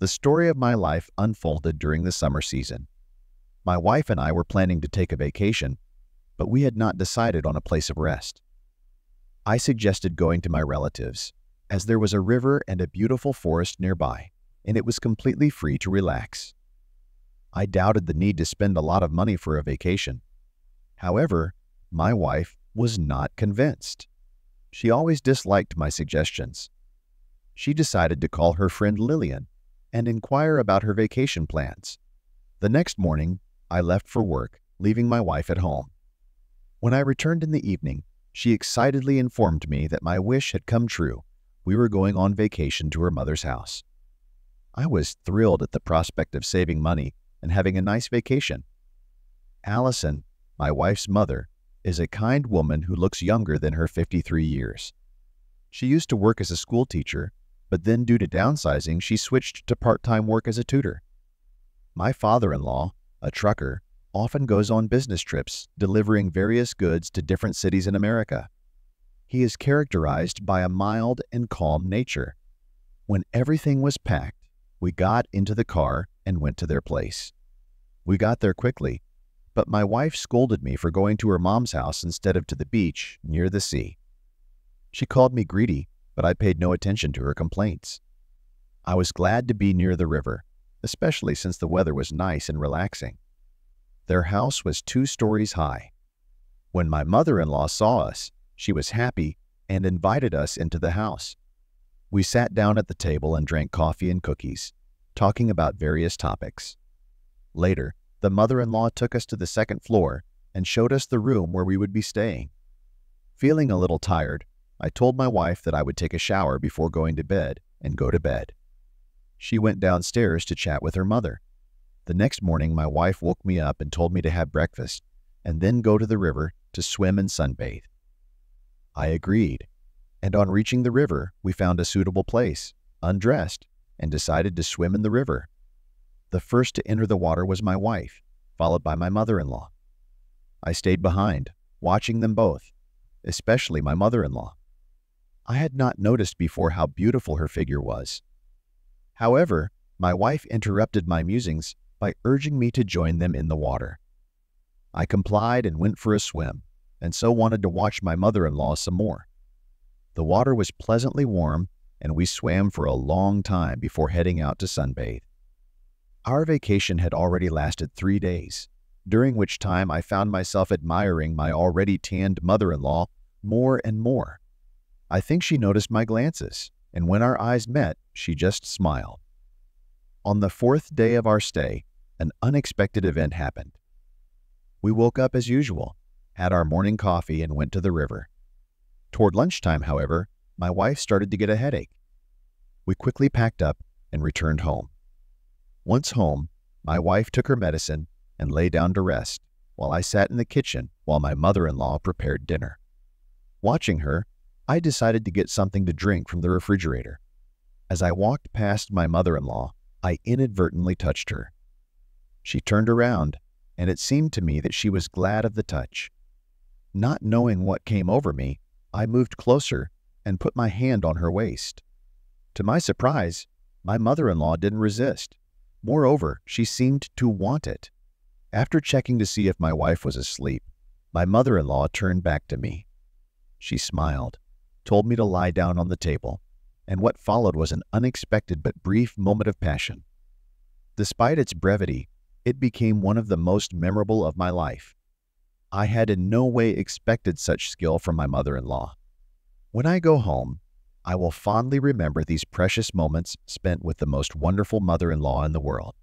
The story of my life unfolded during the summer season. My wife and I were planning to take a vacation, but we had not decided on a place of rest. I suggested going to my relatives, as there was a river and a beautiful forest nearby, and it was completely free to relax. I doubted the need to spend a lot of money for a vacation. However, my wife was not convinced. She always disliked my suggestions. She decided to call her friend Lillian and inquire about her vacation plans. The next morning, I left for work, leaving my wife at home. When I returned in the evening, she excitedly informed me that my wish had come true. We were going on vacation to her mother's house. I was thrilled at the prospect of saving money and having a nice vacation. Allison, my wife's mother, is a kind woman who looks younger than her 53 years. She used to work as a school teacher, but then due to downsizing, she switched to part-time work as a tutor. My father-in-law, a trucker, often goes on business trips, delivering various goods to different cities in America. He is characterized by a mild and calm nature. When everything was packed, we got into the car and went to their place. We got there quickly, but my wife scolded me for going to her mom's house instead of to the beach near the sea. She called me greedy, but I paid no attention to her complaints. I was glad to be near the river, especially since the weather was nice and relaxing. Their house was two stories high. When my mother-in-law saw us, she was happy and invited us into the house. We sat down at the table and drank coffee and cookies, talking about various topics. Later, the mother-in-law took us to the second floor and showed us the room where we would be staying. Feeling a little tired, I told my wife that I would take a shower before going to bed and go to bed. She went downstairs to chat with her mother. The next morning, my wife woke me up and told me to have breakfast and then go to the river to swim and sunbathe. I agreed, and on reaching the river, we found a suitable place, undressed, and decided to swim in the river. The first to enter the water was my wife, followed by my mother-in-law. I stayed behind, watching them both, especially my mother-in-law. I had not noticed before how beautiful her figure was. However, my wife interrupted my musings by urging me to join them in the water. I complied and went for a swim, and so wanted to watch my mother-in-law some more. The water was pleasantly warm, and we swam for a long time before heading out to sunbathe. Our vacation had already lasted three days, during which time I found myself admiring my already tanned mother-in-law more and more. I think she noticed my glances, and when our eyes met, she just smiled. On the fourth day of our stay, an unexpected event happened. We woke up as usual, had our morning coffee, and went to the river. Toward lunchtime, however, my wife started to get a headache. We quickly packed up and returned home. Once home, my wife took her medicine and lay down to rest, while I sat in the kitchen while my mother-in-law prepared dinner. Watching her, I decided to get something to drink from the refrigerator. As I walked past my mother-in-law, I inadvertently touched her. She turned around, and it seemed to me that she was glad of the touch. Not knowing what came over me, I moved closer and put my hand on her waist. To my surprise, my mother-in-law didn't resist. Moreover, she seemed to want it. After checking to see if my wife was asleep, my mother-in-law turned back to me. She smiled told me to lie down on the table, and what followed was an unexpected but brief moment of passion. Despite its brevity, it became one of the most memorable of my life. I had in no way expected such skill from my mother-in-law. When I go home, I will fondly remember these precious moments spent with the most wonderful mother-in-law in the world.